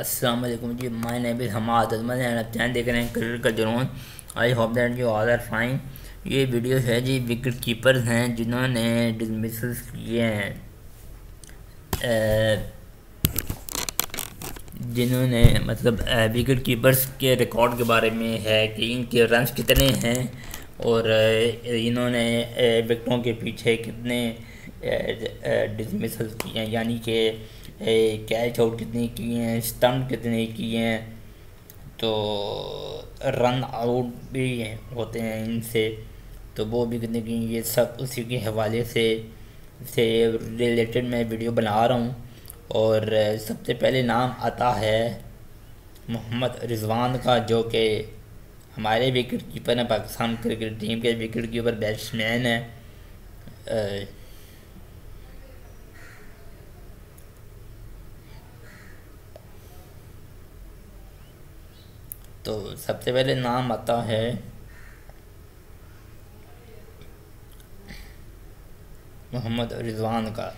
अस्सलाम वालेकुम जी my name is Hamad Ahmed and आप चैनल देख रहे हैं करियर का जुनून I hope that you all are fine ये वीडियो है जी विकेट कीपर्स हैं, जिन्होंने डिसमिसल्स किए हैं। जिन्होंने मतलब विकेट कीपर्स के रिकॉर्ड के बारे में है कि इनके रन कितने हैं और इन्होंने विकटों के पीछे कितने डिसमिसल्स किए हैं। यानी कि कैच आउट कितने किए हैं स्टम्प कितने किए हैं तो रन आउट भी होते हैं इनसे तो वो भी कितने किए ये सब उसी के हवाले से से रिलेटेड मैं वीडियो बना रहा हूँ। और सबसे पहले नाम आता है मोहम्मद रिजवान का, जो कि हमारे विकेट कीपर हैं, पाकिस्तान क्रिकेट टीम के विकेट कीपर बैट्समैन हैं। तो सबसे पहले नाम आता है। मोहम्मद रिजवान का।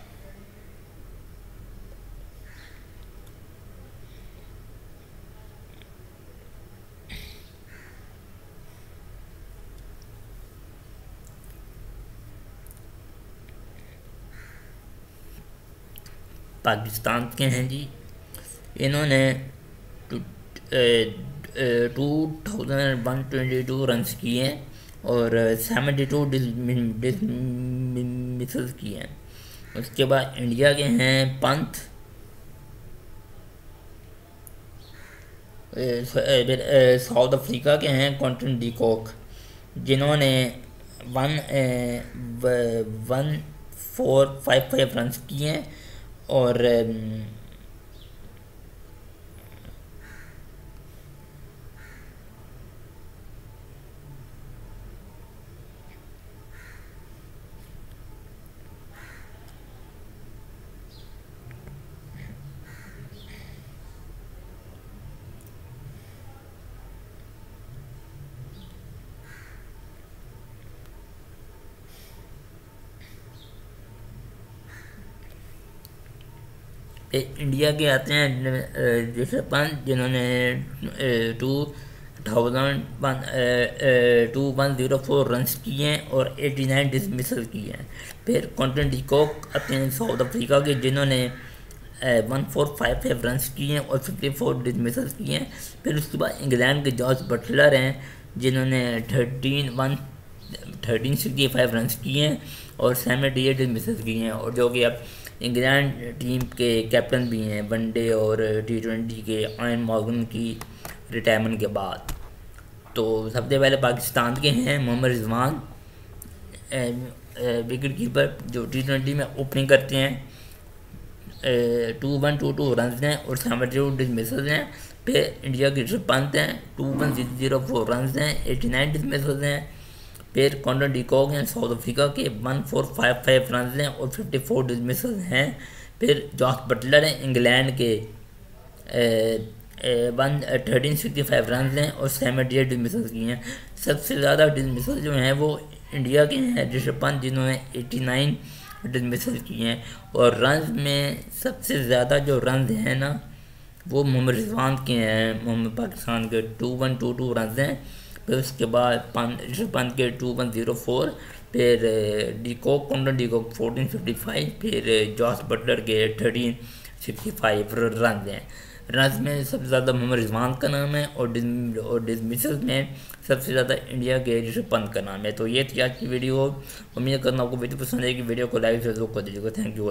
पाकिस्तान के हैं जी। इन्होंने two thousand one twenty two run किए हैं और सेवेंटी टू मिसल्स किए हैं। उसके बाद इंडिया के हैं पंथ साउथ अफ्रीका के हैं कॉन्टन डिकॉक जिन्होंने one one four five five run किए हैं और इंडिया के आते हैं ऋषभ पंत जिन्होंने two thousand two one zero four run किए हैं और एटी नाइन डिसमिसल किए हैं। फिर कॉन्टेंट डिकॉक आते हैं साउथ अफ्रीका के, जिन्होंने one four five five run किए हैं और फिफ्टी फोर डिसमिसल किए हैं। फिर उसके बाद इंग्लैंड के जॉर्ज बटलर हैं, जिन्होंने thirteen one thirteen sixty five run किए हैं और सेवेंटी एट डिसमिसल किए हैं। और जो कि अब इंग्लैंड टीम के कैप्टन भी हैं वनडे और टी ट्वेंटी के, आयन मॉर्गन की रिटायरमेंट के बाद। तो सबसे पहले पाकिस्तान के हैं मोहम्मद रिजवान विकेट कीपर जो टी ट्वेंटी में ओपनिंग करते हैं। Two one two two run हैं और सेवेंटी टू डिसमिसल हैं। फिर इंडिया के पंत हैं two one zero four run हैं एटी नाइन डिसमिसल हैं। फिर कॉन्डर डिकॉक हैं, साउथ अफ्रीका के, one, four, five five run हैं और फिफ्टी फोर डिसमिसल हैं। फिर जॉस बटलर हैं, इंग्लैंड के one, thirteen sixty five run हैं और सेवेंटी एट डिसमिसल की हैं। सबसे ज़्यादा डिसमिसल जो हैं वो इंडिया के हैं ऋषभ पंत जिन्होंने एटी नाइन डिसमिसल किए हैं। और रन में सबसे ज़्यादा जो रन हैं ना, वो मोहम्मद रिजवान के हैं, मोहम्मद पाकिस्तान के, two one, two two run हैं। फिर उसके बाद पंत के टू वन ज़ीरो फोर, फिर de Kock Quinton de Kock fourteen fifty five, फिर जॉस बटलर के थर्टीन सिक्सटी फाइव रन हैं। रन में सबसे ज़्यादा मोहम्मद रिजवान का नाम है और और डिसमिसल में सबसे ज़्यादा इंडिया के ऋषभ पंत का नाम है। तो ये थी आज की वीडियो। उम्मीद करना आपको वीडियो पसंद कि वीडियो को लाइक ज़रूर कर दीजिएगा। Thank you